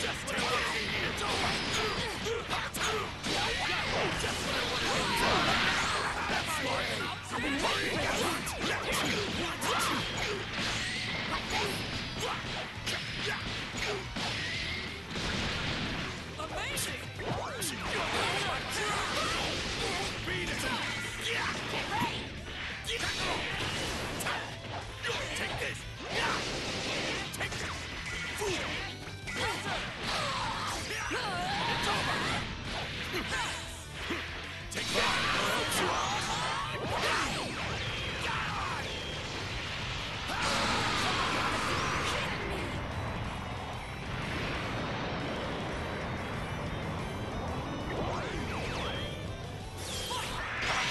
Just take it.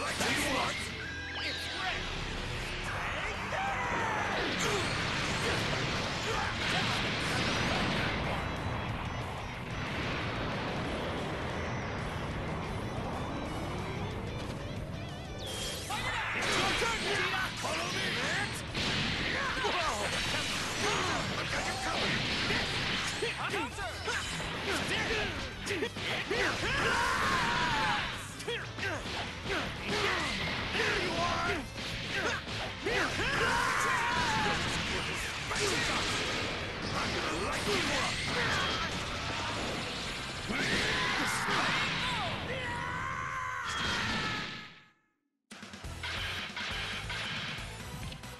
Counter!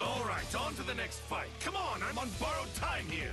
All right, on to the next fight. Come on, I'm on borrowed time here.